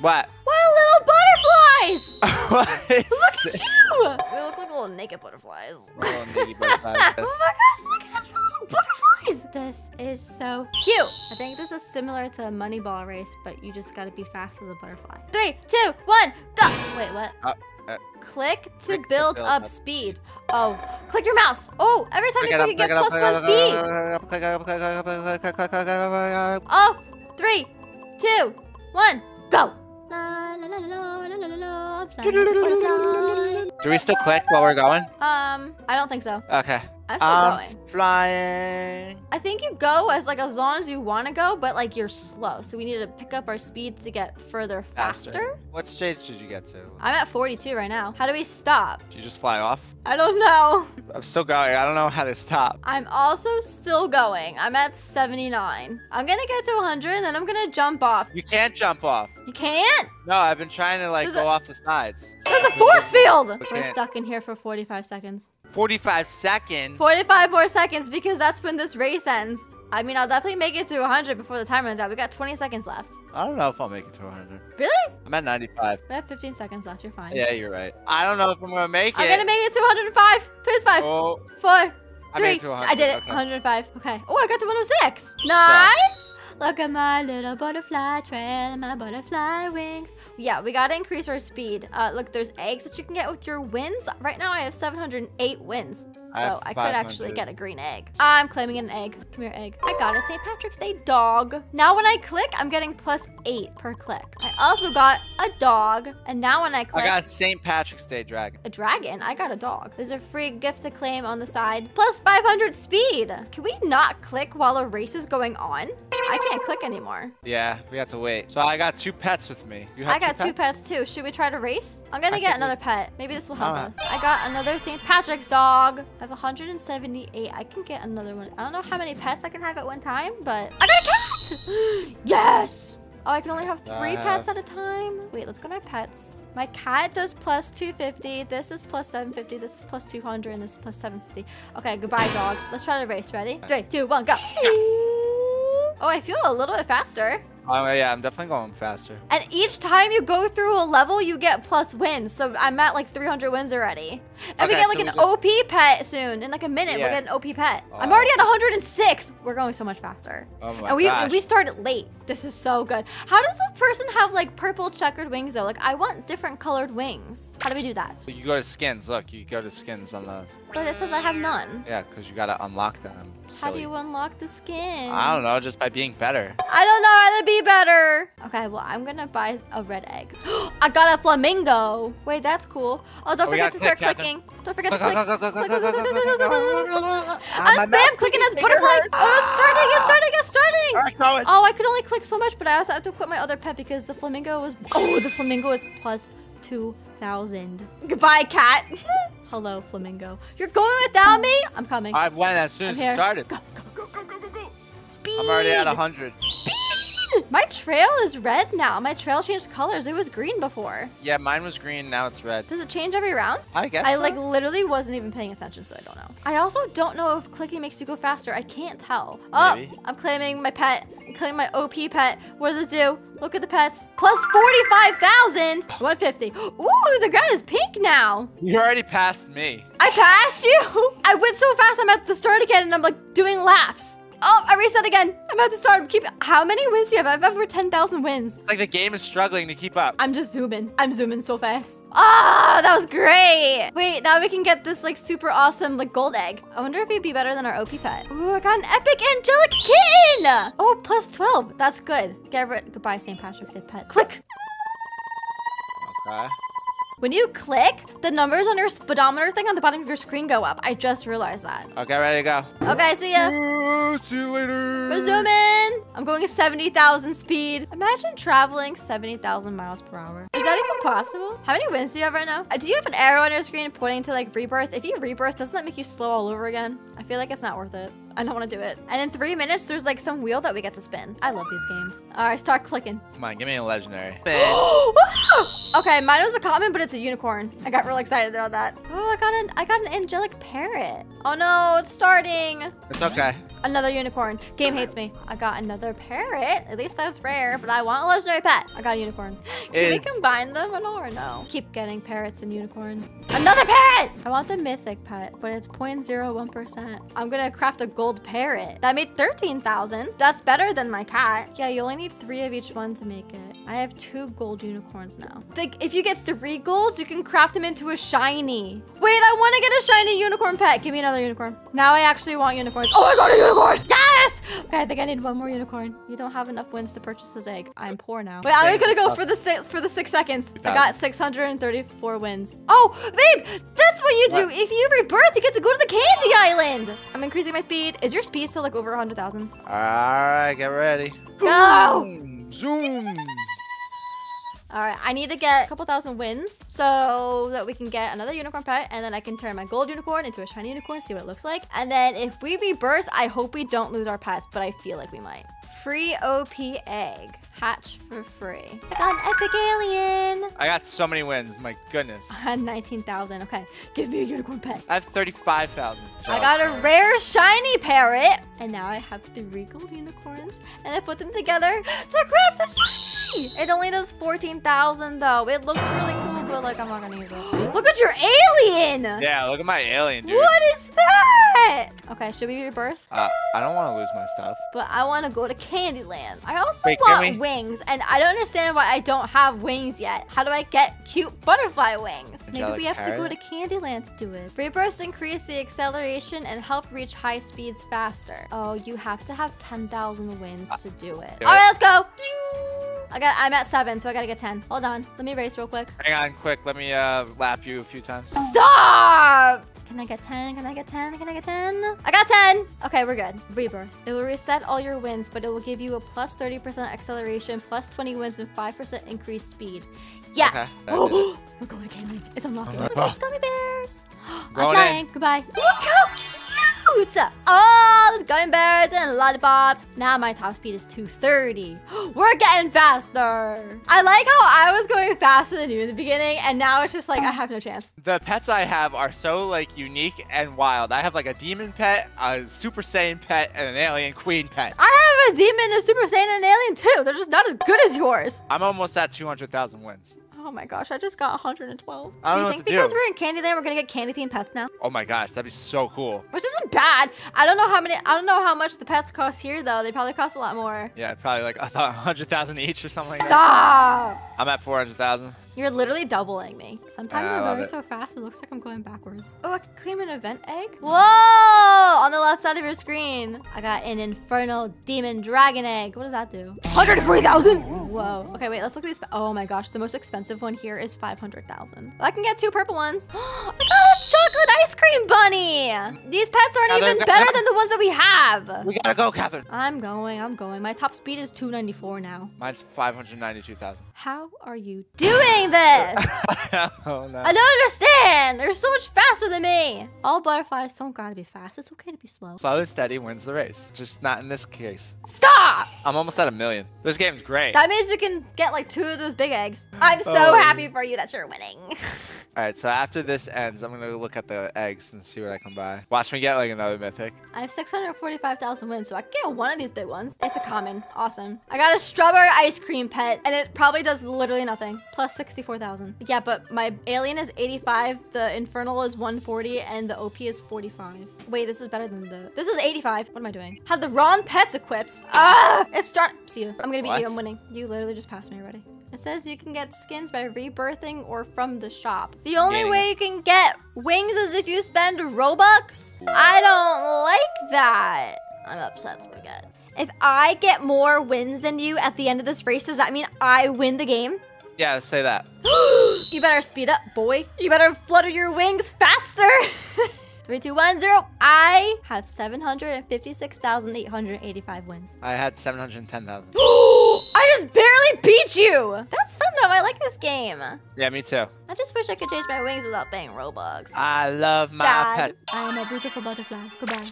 What? What little butterflies! what is Look this? at you! We look like little naked butterflies. Oh, nitty butterflies. oh my gosh, look at us little butterflies! This is so cute. I think this is similar to a money ball race, but you just gotta be fast as a butterfly. Three, two, one, go! Wait, what? Uh, uh, click to click to build, build up, up. speed. Oh, click your mouse. Oh, every time Click you click, you get click it up, plus click one speed. Oh, three, two, one, go! Do we still click while we're going? Um, I don't think so. Okay. I'm still I'm going. flying. I think you go as like as long as you want to go, but like you're slow. So we need to pick up our speed to get further faster. What stage did you get to? I'm at 42 right now. How do we stop? Did you just fly off? I don't know. I'm still going. I don't know how to stop. I'm also still going. I'm at 79. I'm gonna get to 100 and then I'm gonna jump off. You can't jump off. You can't? No, I've been trying to like There's go a- off the sides. There's a force field! We're stuck in here for 45 seconds. 45 seconds. 45 more seconds because that's when this race ends. I mean, I'll definitely make it to 100 before the time runs out. We got 20 seconds left. I don't know if I'll make it to 100. Really? I'm at 95. We have 15 seconds left. You're fine. Yeah, you're right. I don't know if I'm gonna make it. I'm gonna make it to 105. Please, five, Oh, four, I three. made it to 100. I did it. Okay. 105. Okay. Oh, I got to 106. Nice. Look at my little butterfly trail and my butterfly wings. Yeah, we gotta increase our speed. Uh, look, there's eggs that you can get with your wins. Right now, I have 708 wins. I So I, could actually get a green egg. I'm claiming an egg. Come here, egg. I got a St. Patrick's Day dog. Now when I click, I'm getting plus eight per click. I also got a dog. And now when I click, I got a St. Patrick's Day dragon. a dragon. I got a dog. There's a free gift to claim on the side. Plus 500 speed. Can we not click while a race is going on? I can't click anymore. Yeah, we have to wait. So I got two pets with me. You have I got two pets? pets too. Should we try to race? I'm gonna I get another pet. Maybe this will help us. I got another St. Patrick's dog. I have 178. I can get another one. I don't know how many pets I can have at one time, but I got a cat! yes! Oh, I can only have three I pets at a time. Wait, let's go to my pets. My cat does plus 250. This is plus 750. This is plus 200. And this is plus 750. Okay, goodbye, dog. Let's try the race. Ready? Three, two, one, go. Oh, I feel a little bit faster. Oh, yeah, I'm definitely going faster. And each time you go through a level, you get plus wins. So I'm at like 300 wins already. And we get like so an we OP pet soon. In like a minute, we'll get an OP pet. I'm already at 106. We're going so much faster. Oh my and we gosh. we started late. This is so good. How does a person have like purple checkered wings though? Like I want different colored wings. How do we do that? So you go to skins. Look, you go to skins on the. But it says I have none. Yeah, because you gotta unlock them. How do you unlock the skin? I don't know, just by being better. I don't know how to be better. Okay, well, I'm gonna buy a red egg. I got a flamingo. Wait, that's cool. Oh, don't Oh, forget to start Katherine. clicking. Don't forget to click. I'm spam clicking as finger butterfly. Oh, it's starting, it's starting, it's starting. Alright, going. Oh, I could only click so much, but I also have to quit my other pet because the flamingo was. Oh, the flamingo is plus 2,000. Goodbye, cat. Hello, flamingo. You're going without me? I'm coming. I went as soon I'm as here. it started. Go, go, go, go, go, go, go. Speed. I'm already at 100. My trail is red now. My trail changed colors. It was green before. Yeah, mine was green, now it's red. Does it change every round? I guess I so. like literally wasn't even paying attention, so I don't know. I also don't know if clicking makes you go faster. I can't tell. Oh, Maybe. I'm claiming my pet. I'm claiming my OP pet. What does it do? Look at the pets. Plus 45,000. 150. Ooh, the ground is pink now. You already passed me. I passed you. I went so fast. I'm at the start again, and I'm like doing laps. Oh, I reset again. I'm at the start. Keep. How many wins do you have? I have over 10,000 wins. It's like the game is struggling to keep up. I'm just zooming. I'm zooming so fast. Ah, that was great. Wait, now we can get this like super awesome like gold egg. I wonder if it'd be better than our OP pet. Ooh, I got an epic angelic kitten. Oh, plus 12. That's good. Get rid. Goodbye, St. Patrick's Day pet. Click. Okay. When you click, the numbers on your speedometer thing on the bottom of your screen go up. I just realized that. Okay, ready to go. Okay, see ya. Ooh, see you later. We're zooming. I'm going at 70,000 speed. Imagine traveling 70,000 miles per hour. Is that even possible? How many wins do you have right now? Uh, do you have an arrow on your screen pointing to like rebirth? If you rebirth, doesn't that make you slow all over again? I feel like it's not worth it. I don't want to do it. And in three minutes, there's like some wheel that we get to spin. I love these games. All right, start clicking. Come on, give me a legendary. okay, mine was a common, but it's a unicorn. I got real excited about that. Oh, I got an I got an angelic parrot. Oh no, it's starting. It's okay. Another unicorn. Game hates me. I got another parrot. At least that's rare, but I want a legendary pet. I got a unicorn. Can Is- we combine them at all or no? Keep getting parrots and unicorns. Another parrot! I want the mythic pet, but it's 0.01%. I'm gonna craft a gold parrot. That made 13,000. That's better than my cat. Yeah, you only need three of each one to make it. I have two gold unicorns now. Like, if you get three golds, you can craft them into a shiny. Wait, I want to get a shiny unicorn pet. Give me another unicorn. Now I actually want unicorns. Oh, I got a unicorn! Yes! Okay, I think I need one more unicorn. You don't have enough wins to purchase this egg. I'm poor now. Wait, I'm gonna go for the six for the six seconds. I got 634 wins. Oh, babe, that's what you do. What? If you rebirth, you get to go to the candy island. I'm increasing my speed. Is your speed still like over 100,000? All right, get ready. Go! Boom, Zoom. All right, I need to get a couple thousand wins so that we can get another unicorn pet, and then I can turn my gold unicorn into a shiny unicorn, see what it looks like. And then if we rebirth, I hope we don't lose our pets, but I feel like we might. Free OP egg. Hatch for free. I got an epic alien. I got so many wins. My goodness. I had 19,000. Okay, give me a unicorn pet. I have 35,000. I got a rare shiny parrot. And now I have three gold unicorns. And I put them together to craft a shiny. It only does 14,000 though. It looks really cool, but like I'm not gonna use it. Look at your alien. Yeah, look at my alien, dude. What is that? Okay, should we rebirth? Uh, I don't want to lose my stuff. But I want to go to Candyland. I also Wait, want we? wings, and I don't understand why I don't have wings yet. How do I get cute butterfly wings? Maybe we have to go to? Candyland to do it. Rebirths increase the acceleration and help reach high speeds faster. Oh, you have to have 10,000 wins to do it. do All right, it. let's go. I got. I'm at seven, so I gotta get 10. Hold on. Let me race real quick. Hang on, quick. Let me uh, lap you a few times. Stop! Can I get 10? Can I get 10? Can I get 10? I got 10! Okay, we're good. Rebirth. It will reset all your wins, but it will give you a plus 30% acceleration, plus 20 wins, and 5% increased speed. Yes! Okay, that did it. we're going to Candy. It's unlocking. Look at these gummy bears. I'm Going in. flying. Goodbye. Look how cute! Oh, there's gummy bears and lollipops. Now my top speed is 230. We're getting faster. I like how I was going faster than you in the beginning, and now it's just like I have no chance. The pets I have are so like unique and wild. I have like a demon pet, a super saiyan pet, and an alien queen pet. I have a demon, a super saiyan, and an alien too. They're just not as good as yours. I'm almost at 200,000 wins. Oh my gosh, I just got 112. I don't do you think because do. we're in Candyland, we're gonna get candy themed pets now? Oh my gosh, that'd be so cool. Which isn't bad. I don't know how many. I don't know how much the pets cost here though. They probably cost a lot more. Yeah, probably like I thought 100,000 each or something like that. Stop! I'm at 400,000. You're literally doubling me. Sometimes Yeah, I ah, I'm going so fast it looks like I'm going backwards. Oh, I can claim an event egg? Whoa! On the left side of your screen. I got an infernal demon dragon egg. What does that do? 140,000! Whoa. Okay, wait, let's look at these. Oh my gosh, the most expensive one here is 500,000. I can get two purple ones. I got a chocolate ice cream bunny! These pets aren't Now even better than the ones that we have. We gotta go, Katherine. I'm going, I'm going. My top speed is 294 now. Mine's 592,000. How are you doing this? oh no. I don't understand. They're so much faster than me. All butterflies don't gotta be fast. It's okay to be slow. Slow and steady wins the race. Just not in this case. Stop! I'm almost at a million. This game's great. That means you can get like two of those big eggs. I'm so Oh. happy for you that you're winning. All right, so after this ends, I'm gonna look at the eggs and see what I can buy. Watch me get like another mythic. I have 645,000 wins, so I can get one of these big ones. It's a common. Awesome. I got a strawberry ice cream pet, and it probably does literally nothing. Plus 64,000. Yeah, but my alien is 85, the infernal is 140, and the OP is 45. Wait, this is better than the... This is 85. What am I doing? Have the wrong pets equipped. Ah! It's start... See you. I'm gonna beat What? you. I'm winning. You literally just passed me already. It says you can get skins by rebirthing or from the shop. The only way you can get wings is if you spend Robux. I don't like that. I'm upset, Spaghetti. If I get more wins than you at the end of this race, does that mean I win the game? Yeah, say that. you better speed up, boy. You better flutter your wings faster. Three, two, one, zero. I have 756,885 wins. I had 710,000. I just barely beat you. That's fun though. I like this game. Yeah, me too. I just wish I could change my wings without paying Robux. I love my pet. I am a beautiful butterfly. Goodbye.